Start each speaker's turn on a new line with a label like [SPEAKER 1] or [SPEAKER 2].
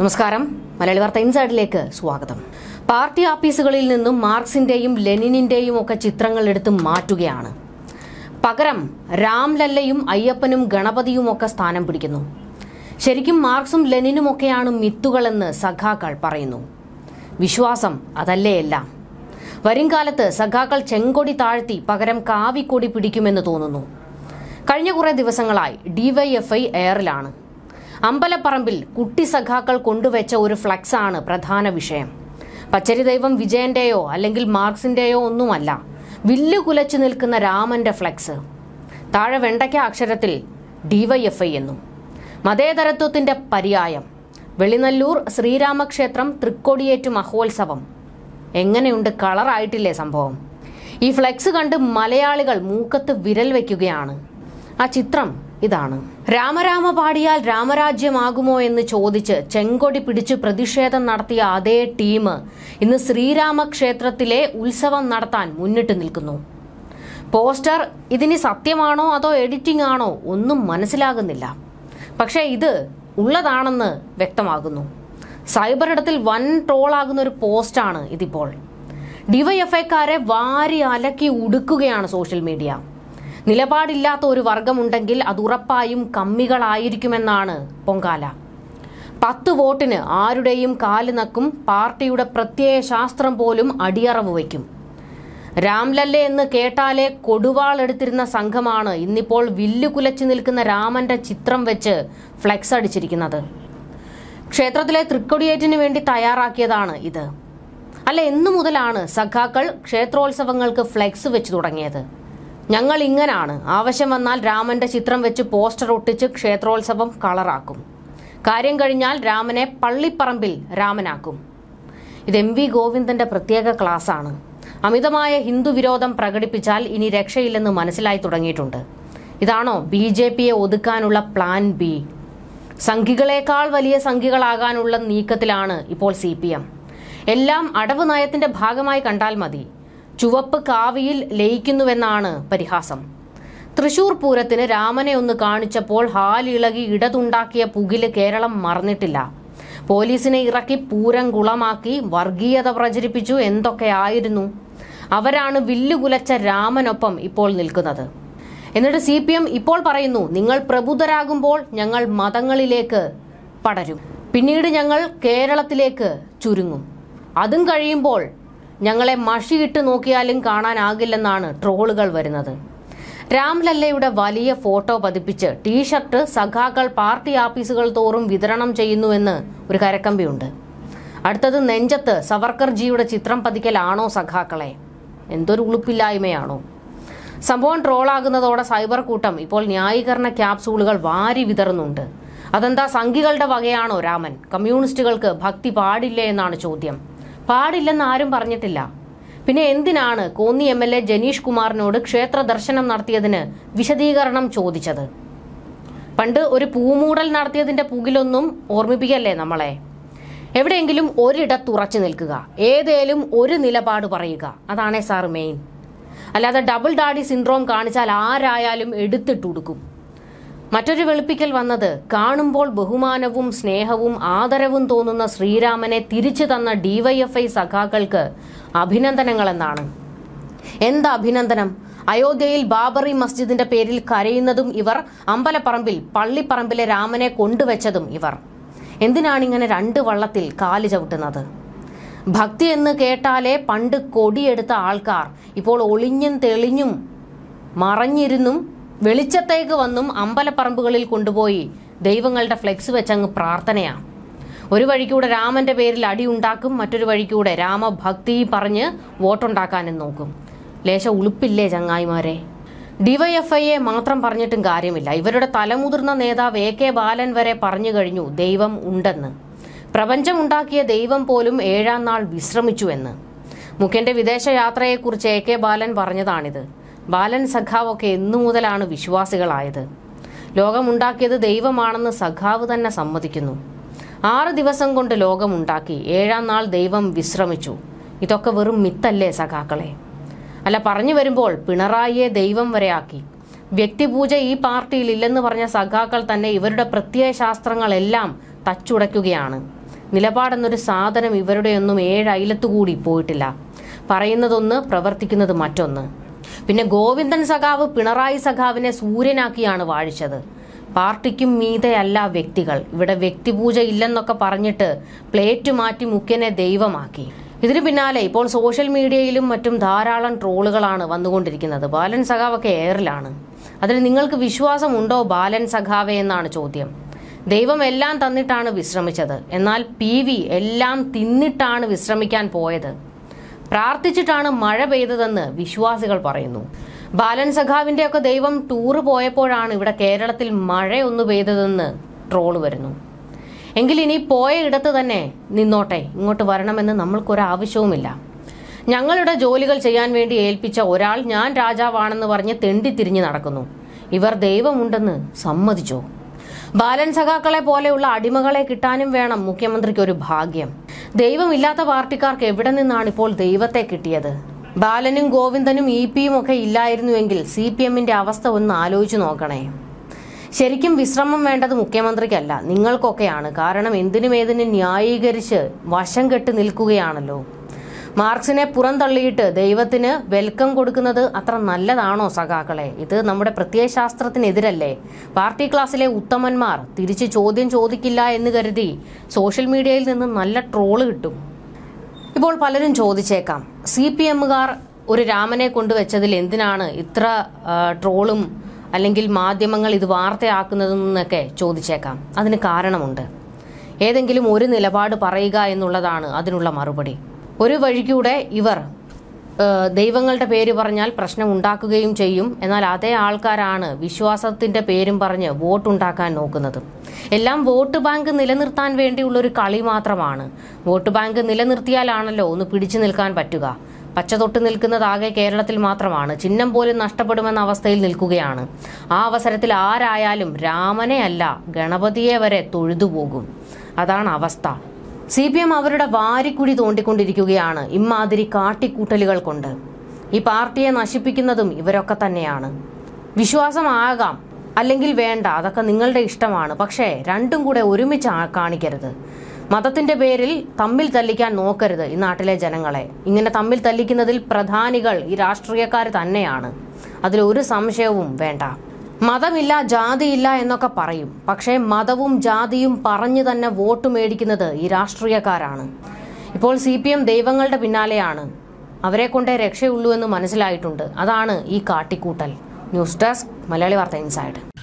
[SPEAKER 1] നമസ്കാരം. മലയാളി വാർത്ത ഇൻസൈഡിലേക്ക് സ്വാഗതം. പാർട്ടി ആഫീസുകളിൽ നിന്നും മാർക്സിന്റെയും ലെനിനിന്റെയും ഒക്കെ ചിത്രങ്ങൾ എടുത്ത് മാറ്റുകയാണ്. പകരം രാംലല്ലയും അയ്യപ്പനും ഗണപതിയും ഒക്കെ സ്ഥാനം പിടിക്കുന്നു. ശരിക്കും മാർക്സും ലെനിനും ഒക്കെയാണ് മിത്തുകളെന്ന് സഖാക്കൾ പറയുന്നു. വിശ്വാസം അതല്ലേ എല്ലാം? വരും കാലത്ത് സഖാക്കൾ ചെങ്കൊടി താഴ്ത്തി പകരം കാവിക്കൊടി പിടിക്കുമെന്ന് തോന്നുന്നു. കഴിഞ്ഞ കുറെ ദിവസങ്ങളായി ഡിവൈഎഫ്ഐ എയറിലാണ്. അമ്പലപ്പറമ്പിൽ കുട്ടി സഖാക്കൾ കൊണ്ടുവച്ച ഒരു ഫ്ലക്സ് ആണ് പ്രധാന വിഷയം. പച്ചരി ദൈവം വിജയന്റെയോ അല്ലെങ്കിൽ മാർക്സിന്റെയോ ഒന്നുമല്ല. വില്ലു കുലച്ചു നിൽക്കുന്ന രാമന്റെ ഫ്ലക്സ്. താഴെ വെണ്ടയ്ക്ക അക്ഷരത്തിൽ ഡിവൈഎഫ്ഐ എന്നും. മതേതരത്വത്തിന്റെ പര്യായം. വെളിനല്ലൂർ ശ്രീരാമക്ഷേത്രം തൃക്കൊടിയേറ്റ് മഹോത്സവം. എങ്ങനെയുണ്ട് കളറായിട്ടില്ലേ സംഭവം? ഈ ഫ്ലെക്സ് കണ്ട് മലയാളികൾ മൂക്കത്ത് വിരൽ വയ്ക്കുകയാണ് ആ ചിത്രം ഇതാണ്. രാമരാമ പാടിയാൽ രാമരാജ്യമാകുമോ എന്ന് ചോദിച്ച് ചെങ്കൊടി പിടിച്ച് പ്രതിഷേധം നടത്തിയ അതേ ടീം ഇന്ന് ശ്രീരാമക്ഷേത്രത്തിലെ ഉത്സവം നടത്താൻ മുന്നിട്ട് നിൽക്കുന്നു. പോസ്റ്റർ ഇതിന് സത്യമാണോ അതോ എഡിറ്റിംഗ് ആണോ ഒന്നും മനസ്സിലാകുന്നില്ല. പക്ഷേ ഇത് ഉള്ളതാണെന്ന് വ്യക്തമാകുന്നു. സൈബർ ഇടത്തിൽ വൻ ട്രോളാകുന്ന ഒരു പോസ്റ്റാണ് ഇതിപ്പോൾ. ഡിവൈഎഫ്ഐക്കാരെ വാരി അലക്കി ഉടുക്കുകയാണ് സോഷ്യൽ മീഡിയ. നിലപാടില്ലാത്ത ഒരു വർഗമുണ്ടെങ്കിൽ അത് ഉറപ്പായും കമ്മികളായിരിക്കുമെന്നാണ് പൊങ്കാല. പത്ത് വോട്ടിന് ആരുടെയും കാൽ നക്കും പാർട്ടിയുടെ പ്രത്യയ ശാസ്ത്രം പോലും അടിയറവ് വയ്ക്കും. രാംലല്ലെ എന്ന് കേട്ടാലേ കൊടുവാൾ എടുത്തിരുന്ന സംഘമാണ് ഇന്നിപ്പോൾ വില്ലു കുലച്ചു നിൽക്കുന്ന രാമന്റെ ചിത്രം വെച്ച് ഫ്ലെക്സ് അടിച്ചിരിക്കുന്നത്. ക്ഷേത്രത്തിലെ തൃക്കൊടിയേറ്റിന് വേണ്ടി തയ്യാറാക്കിയതാണ് ഇത്. അല്ല എന്നു മുതലാണ് സഖാക്കൾ ക്ഷേത്രോത്സവങ്ങൾക്ക് ഫ്ലെക്സ് വെച്ച് തുടങ്ങിയത്. ഞങ്ങൾ ഇങ്ങനാണ് ആവശ്യം വന്നാൽ രാമന്റെ ചിത്രം വെച്ച് പോസ്റ്റർ ഒട്ടിച്ച് ക്ഷേത്രോത്സവം കളറാക്കും. കാര്യം കഴിഞ്ഞാൽ രാമനെ പള്ളിപ്പറമ്പിൽ രാമനാക്കും. ഇത് എം വി ഗോവിന്ദന്റെ പ്രത്യേക ക്ലാസ്സാണ്. അമിതമായ ഹിന്ദു വിരോധം പ്രകടിപ്പിച്ചാൽ ഇനി രക്ഷയില്ലെന്ന് മനസ്സിലായി തുടങ്ങിയിട്ടുണ്ട്. ഇതാണോ ബി ജെ പിയെ ഒതുക്കാനുള്ള പ്ലാൻ ബി? സംഘികളെക്കാൾ വലിയ സംഘികളാകാനുള്ള നീക്കത്തിലാണ് ഇപ്പോൾ സി പി എം. എല്ലാം അടവ് നയത്തിന്റെ ഭാഗമായി കണ്ടാൽ മതി. ചുവപ്പ് കാവിയിൽ ലയിക്കുന്നുവെന്നാണ് പരിഹാസം. തൃശൂർ പൂരത്തിന് രാമനെ ഒന്ന് കാണിച്ചപ്പോൾ ഹാലിളകി ഇടതുണ്ടാക്കിയ പുകിൽ കേരളം മറന്നിട്ടില്ല. പോലീസിനെ ഇറക്കി പൂരം കുളമാക്കി വർഗീയത പ്രചരിപ്പിച്ചു എന്തൊക്കെയായിരുന്നു അവരാണ് വില്ലുകുലച്ച രാമനൊപ്പം ഇപ്പോൾ നിൽക്കുന്നത്. എന്നിട്ട് സി പി എം ഇപ്പോൾ പറയുന്നു നിങ്ങൾ പ്രബുദ്ധരാകുമ്പോൾ ഞങ്ങൾ മതങ്ങളിലേക്ക് പടരും. പിന്നീട് ഞങ്ങൾ കേരളത്തിലേക്ക് ചുരുങ്ങും. അതും കഴിയുമ്പോൾ ഞങ്ങളെ മഷിയിട്ട് നോക്കിയാലും കാണാനാകില്ലെന്നാണ് ട്രോളുകൾ വരുന്നത്. രാംലല്ലയുടെ വലിയ ഫോട്ടോ പതിപ്പിച്ച് ടീഷർട്ട് സഖാക്കൾ പാർട്ടി ആഫീസുകൾ തോറും വിതരണം ചെയ്യുന്നുവെന്ന് ഒരു കരക്കമ്പിയുണ്ട്. അടുത്തത് നെഞ്ചത്ത് സവർക്കർജിയുടെ ചിത്രം പതിക്കലാണോ സഖാക്കളെ? എന്തൊരു ഉളുപ്പില്ലായ്മയാണോ? സംഭവം ട്രോളാകുന്നതോടെ സൈബർ കൂട്ടം ഇപ്പോൾ ന്യായീകരണ ക്യാപ്സൂളുകൾ വാരി വിതറുന്നുണ്ട്. അതെന്താ സംഘികളുടെ വകയാണോ രാമൻ? കമ്മ്യൂണിസ്റ്റുകൾക്ക് ഭക്തി പാടില്ലേ എന്നാണ് ചോദ്യം. പാടില്ലെന്ന് ആരും പറഞ്ഞിട്ടില്ല. പിന്നെ എന്തിനാണ് Konni M L A Janeesh കുമാറിനോട് ക്ഷേത്ര ദർശനം നടത്തിയതിന് വിശദീകരണം ചോദിച്ചത്? പണ്ട് ഒരു പൂമൂടൽ നടത്തിയതിന്റെ പുകിലൊന്നും ഓർമ്മിപ്പിക്കല്ലേ നമ്മളെ? എവിടെയെങ്കിലും ഒരിടത്ത് ഉറച്ചു നിൽക്കുക. ഏതേലും ഒരു നിലപാട് പറയുക. അതാണേ സാർ മെയിൻ അല്ലാതെ ഡബിൾ ഡാഡി സിൻഡ്രോം കാണിച്ചാൽ ആരായാലും എടുത്തിട്ടുടുക്കും മറ്റൊരു വെളുപ്പിക്കൽ വന്നത് കാണുമ്പോൾ ബഹുമാനവും സ്നേഹവും ആദരവും തോന്നുന്ന ശ്രീരാമനെ തിരിച്ചു തന്ന ഡിവൈഎഫ്ഐ സഖാക്കൾക്ക് അഭിനന്ദനങ്ങളെന്നാണ്. എന്താ അഭിനന്ദനം? അയോധ്യയിൽ ബാബറി മസ്ജിദിന്റെ പേരിൽ കരയുന്നതും ഇവർ അമ്പലപ്പറമ്പിൽ പള്ളിപ്പറമ്പിലെ രാമനെ കൊണ്ടുവച്ചതും ഇവർ. എന്തിനാണിങ്ങനെ രണ്ട് വള്ളത്തിൽ കാൽ ചവിട്ടുന്നത്? ഭക്തി എന്ന് കേട്ടാലേ പണ്ട് കൊടിയെടുത്ത ആൾക്കാർ ഇപ്പോൾ ഒളിഞ്ഞും തെളിഞ്ഞും മറഞ്ഞിരുന്നും വെളിച്ചത്തേക്ക് വന്നും അമ്പലപ്പറമ്പുകളിൽ കൊണ്ടുപോയി ദൈവങ്ങളുടെ ഫ്ലെക്സ് വെച്ചങ്ങ് പ്രാർത്ഥനയാ ഒരു വഴിക്കൂടെ രാമന്റെ പേരിൽ അടി ഉണ്ടാക്കും മറ്റൊരു വഴിക്കൂടെ രാമഭക്തി പറഞ്ഞ് വോട്ടുണ്ടാക്കാനും നോക്കും. ലേശ ഉളുപ്പില്ലേ ചങ്ങായിമാരെ? ഡിവൈഎഫ്ഐയെ മാത്രം പറഞ്ഞിട്ടും കാര്യമില്ല. ഇവരുടെ തലമുതിർന്ന നേതാവ് എ കെ ബാലൻ വരെ പറഞ്ഞു കഴിഞ്ഞു ദൈവം ഉണ്ടെന്ന്. പ്രപഞ്ചമുണ്ടാക്കിയ ദൈവം പോലും ഏഴാം നാൾ വിശ്രമിച്ചു എന്ന്. മുഖ്യന്റെ വിദേശയാത്രയെക്കുറിച്ച് എ കെ ബാലൻ പറഞ്ഞതാണിത്. ബാലൻ സഖാവൊക്കെ എന്നു മുതലാണ് വിശ്വാസികളായത്. ലോകമുണ്ടാക്കിയത് ദൈവമാണെന്ന് സഖാവ് തന്നെ സമ്മതിക്കുന്നു. ആറ് ദിവസം കൊണ്ട് ലോകമുണ്ടാക്കി. ഏഴാം നാൾ ദൈവം വിശ്രമിച്ചു. ഇതൊക്കെ വെറും മിത്തല്ലേ സഖാക്കളെ? അല്ല പറഞ്ഞു വരുമ്പോൾ പിണറായിയെ ദൈവം വരെയാക്കി വ്യക്തിപൂജ ഈ പാർട്ടിയിൽ ഇല്ലെന്ന് പറഞ്ഞ സഖാക്കൾ തന്നെ ഇവരുടെ പ്രത്യയ ശാസ്ത്രങ്ങളെല്ലാം തച്ചുടയ്ക്കുകയാണ്. നിലപാടെന്നൊരു സാധനം ഇവരുടെയൊന്നും ഏഴ് അയലത്തുകൂടി പോയിട്ടില്ല. പറയുന്നതൊന്ന് പ്രവർത്തിക്കുന്നത് മറ്റൊന്ന്. പിന്നെ ഗോവിന്ദൻ സഖാവ് പിണറായി സഖാവിനെ സൂര്യനാക്കിയാണ് വാഴിച്ചത്. പാർട്ടിക്കും മീതയല്ല വ്യക്തികൾ. ഇവിടെ വ്യക്തിപൂജ ഇല്ലെന്നൊക്കെ പറഞ്ഞിട്ട് പ്ലേറ്റ് മാറ്റി മുഖ്യനെ ദൈവമാക്കി. ഇതിനു പിന്നാലെ ഇപ്പോൾ സോഷ്യൽ മീഡിയയിലും മറ്റും ധാരാളം ട്രോളുകളാണ് വന്നുകൊണ്ടിരിക്കുന്നത്. ബാലൻ സഖാവൊക്കെ എയറിലാണ്. അതിൽ നിങ്ങൾക്ക് വിശ്വാസം ഉണ്ടോ ബാലൻ സഖാവെ എന്നാണ് ചോദ്യം. ദൈവം എല്ലാം തന്നിട്ടാണ് വിശ്രമിച്ചത്. എന്നാൽ പി എല്ലാം തിന്നിട്ടാണ് വിശ്രമിക്കാൻ പോയത്. പ്രാർത്ഥിച്ചിട്ടാണ് മഴ പെയ്തതെന്ന് വിശ്വാസികൾ പറയുന്നു. ബാലൻ സഖാവിന്റെ ഒക്കെ ദൈവം ടൂറ് പോയപ്പോഴാണ് ഇവിടെ കേരളത്തിൽ മഴയൊന്നു പെയ്തതെന്ന് ട്രോൾ വരുന്നു. എങ്കിൽ ഇനി പോയ ഇടത്ത് തന്നെ നിന്നോട്ടെ ഇങ്ങോട്ട് വരണമെന്ന് നമ്മൾക്കൊരാവശ്യവുമില്ല. ഞങ്ങളുടെ ജോലികൾ ചെയ്യാൻ വേണ്ടി ഏൽപ്പിച്ച ഒരാൾ ഞാൻ രാജാവാണെന്ന് പറഞ്ഞ് തെണ്ടിത്തിരിഞ്ഞ് നടക്കുന്നു. ഇവർ ദൈവമുണ്ടെന്ന് സമ്മതിച്ചോ? ബാലൻ സഖാക്കളെ പോലെയുള്ള അടിമകളെ കിട്ടാനും വേണം മുഖ്യമന്ത്രിക്ക് ഒരു ഭാഗ്യം. ദൈവമില്ലാത്ത പാർട്ടിക്കാർക്ക് എവിടെ നിന്നാണ് ഇപ്പോൾ ദൈവത്തെ കിട്ടിയത്? ബാലനും ഗോവിന്ദനും ഇ പിയും ഒക്കെ ഇല്ലായിരുന്നുവെങ്കിൽ സി പി എമ്മിന്റെ അവസ്ഥ ഒന്ന് ആലോചിച്ചു നോക്കണേ. ശരിക്കും വിശ്രമം വേണ്ടത് മുഖ്യമന്ത്രിക്കല്ല നിങ്ങൾക്കൊക്കെയാണ്. കാരണം എന്തിനും ഏതിനും ന്യായീകരിച്ച് വശം കെട്ട് നിൽക്കുകയാണല്ലോ. മാർക്സിനെ പുറന്തള്ളിയിട്ട് ദൈവത്തിന് വെൽക്കം കൊടുക്കുന്നത് അത്ര നല്ലതാണോ സഖാക്കളെ? ഇത് നമ്മുടെ പ്രത്യയശാസ്ത്രത്തിനെതിരല്ലേ? പാർട്ടി ക്ലാസ്സിലെ ഉത്തമന്മാർ തിരിച്ച് ചോദ്യം ചോദിക്കില്ല എന്ന് കരുതി സോഷ്യൽ മീഡിയയിൽ നിന്ന് നല്ല ട്രോൾ കിട്ടും. ഇപ്പോൾ പലരും ചോദിച്ചേക്കാം സി പി എമ്മുകാർ ഒരു രാമനെ കൊണ്ടുവച്ചതിൽ എന്തിനാണ് ഇത്ര ട്രോളും അല്ലെങ്കിൽ മാധ്യമങ്ങൾ ഇത് വാർത്തയാക്കുന്നതെന്നൊക്കെ ചോദിച്ചേക്കാം. അതിന് കാരണമുണ്ട്. ഏതെങ്കിലും ഒരു നിലപാട് പറയുക എന്നുള്ളതാണ് അതിനുള്ള മറുപടി. ഒരു വഴിക്കൂടെ ഇവർ ദൈവങ്ങളുടെ പേര് പറഞ്ഞാൽ പ്രശ്നം ഉണ്ടാക്കുകയും ചെയ്യും. എന്നാൽ അതേ ആൾക്കാരാണ് വിശ്വാസത്തിന്റെ പേരും പറഞ്ഞ് വോട്ടുണ്ടാക്കാൻ നോക്കുന്നത്. എല്ലാം വോട്ട് ബാങ്ക് നിലനിർത്താൻ വേണ്ടിയുള്ള ഒരു കളി മാത്രമാണ്. വോട്ട് ബാങ്ക് നിലനിർത്തിയാലാണല്ലോ ഒന്ന് പിടിച്ചു നിൽക്കാൻ പറ്റുക. പച്ച തൊട്ട് നിൽക്കുന്നതാകെ കേരളത്തിൽ മാത്രമാണ്. ചിഹ്നം പോലും നഷ്ടപ്പെടുമെന്ന അവസ്ഥയിൽ നിൽക്കുകയാണ്. ആ അവസരത്തിൽ ആരായാലും രാമനെ അല്ല ഗണപതിയെ വരെ തൊഴുതുപോകും. അതാണ് അവസ്ഥ. സി പി എം അവരുടെ വാരിക്കുഴി തോണ്ടിക്കൊണ്ടിരിക്കുകയാണ്. ഇമ്മാതിരി കാട്ടിക്കൂട്ടലുകൾ കൊണ്ട്. ഈ പാർട്ടിയെ നശിപ്പിക്കുന്നതും ഇവരൊക്കെ തന്നെയാണ്. വിശ്വാസമാകാം അല്ലെങ്കിൽ വേണ്ട അതൊക്കെ നിങ്ങളുടെ ഇഷ്ടമാണ്. പക്ഷേ രണ്ടും കൂടെ ഒരുമിച്ച് കാണിക്കരുത്. മതത്തിന്റെ പേരിൽ തമ്മിൽ തല്ലിക്കാൻ നോക്കരുത് ഈ നാട്ടിലെ ജനങ്ങളെ. ഇങ്ങനെ തമ്മിൽ തല്ലിക്കുന്നതിൽ പ്രധാനികൾ ഈ രാഷ്ട്രീയക്കാർ തന്നെയാണ്. അതിലൊരു സംശയവും വേണ്ട. മതമില്ല ജാതിയില്ല എന്നൊക്കെ പറയും. പക്ഷേ മതവും ജാതിയും പറഞ്ഞു തന്നെ വോട്ട് മേടിക്കുന്നത് ഈ രാഷ്ട്രീയക്കാരാണ്. ഇപ്പോൾ സി പി എം ദൈവങ്ങളുടെ പിന്നാലെയാണ്. അവരെ കൊണ്ടേ രക്ഷയുള്ളൂ എന്ന് മനസ്സിലായിട്ടുണ്ട്. അതാണ് ഈ കാട്ടിക്കൂട്ടൽ. ന്യൂസ് ഡെസ്ക് മലയാളി വാർത്ത ഇൻസൈഡ്.